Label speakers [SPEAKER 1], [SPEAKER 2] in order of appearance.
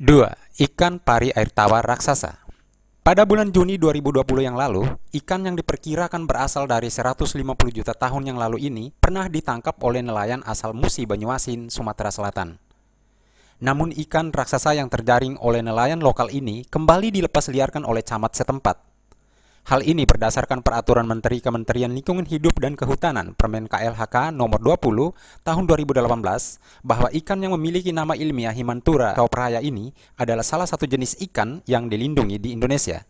[SPEAKER 1] 2. Ikan pari air tawar raksasa pada bulan Juni 2020 yang lalu, ikan yang diperkirakan berasal dari 150 juta tahun yang lalu ini pernah ditangkap oleh nelayan asal Musi Banyuasin, Sumatera Selatan. Namun ikan raksasa yang terjaring oleh nelayan lokal ini kembali dilepas liarkan oleh camat setempat. Hal ini berdasarkan peraturan Menteri Kementerian Lingkungan Hidup dan Kehutanan Permen KLHK nomor 20 tahun 2018 bahwa ikan yang memiliki nama ilmiah Himantura kaupraya ini adalah salah satu jenis ikan yang dilindungi di Indonesia.